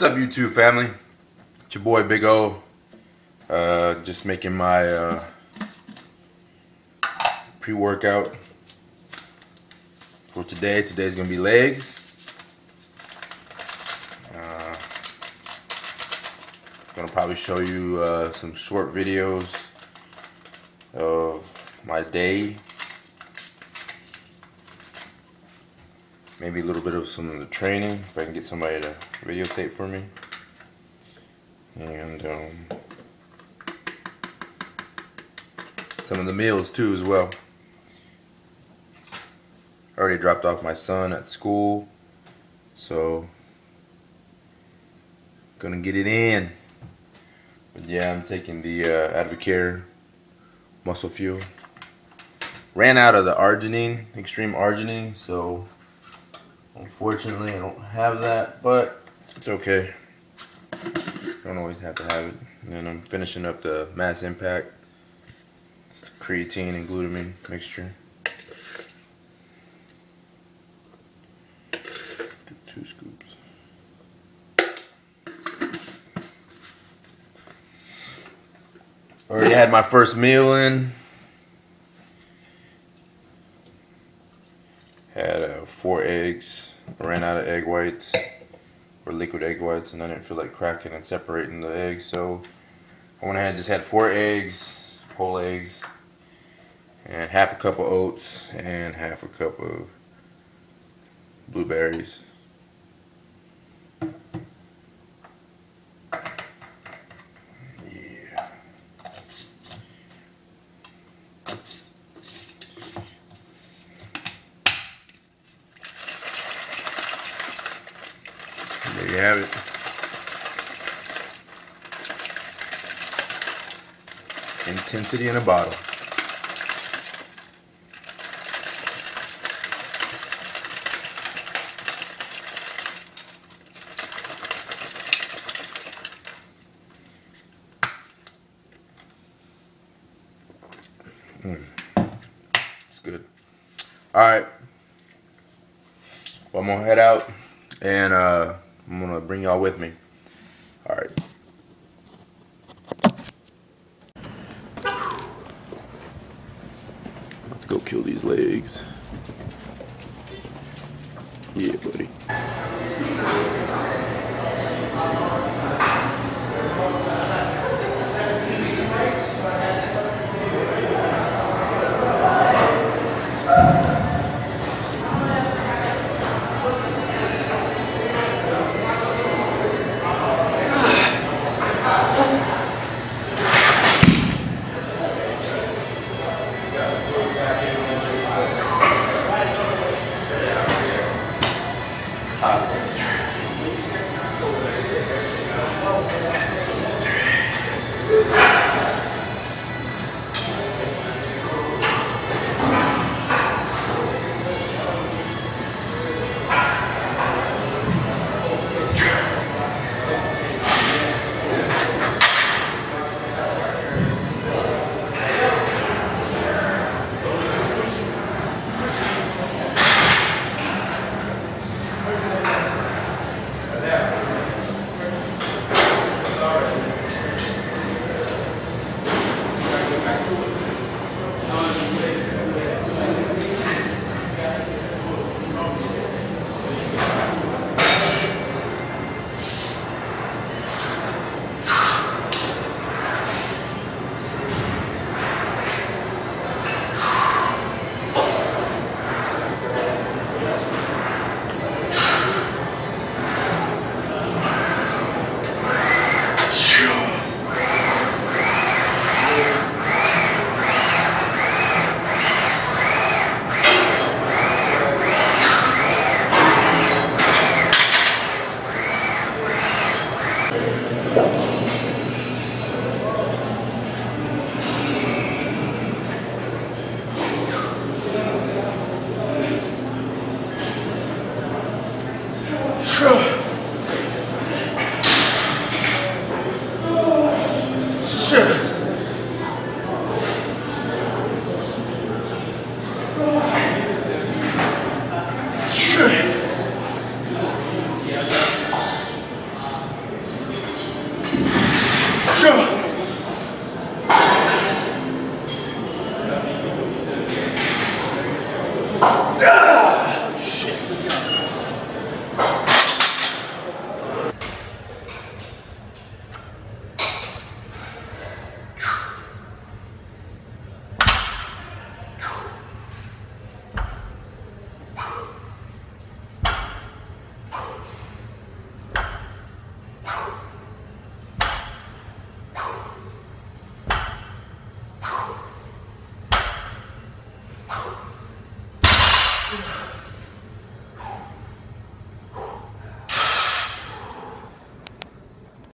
What's up YouTube family? It's your boy Big O. Uh, just making my uh, pre-workout for today. Today's gonna be legs. Uh, gonna probably show you uh, some short videos of my day. Maybe a little bit of some of the training if I can get somebody to videotape for me. And um, some of the meals too as well. I already dropped off my son at school, so gonna get it in. But yeah, I'm taking the uh, Advocare Muscle Fuel. Ran out of the arginine, extreme arginine, so Unfortunately, I don't have that, but it's okay. Don't always have to have it. And then I'm finishing up the Mass Impact creatine and glutamine mixture. Two scoops. Already had my first meal in. Had uh, eggs. I ran out of egg whites or liquid egg whites, and I didn't feel like cracking and separating the eggs, so I went ahead and just had four eggs, whole eggs, and half a cup of oats and half a cup of blueberries. There you have it. Intensity in a bottle. Mm. It's good. All right. Well, I'm gonna head out and uh, I'm gonna bring y'all with me. All right. Let's go kill these legs. Sure.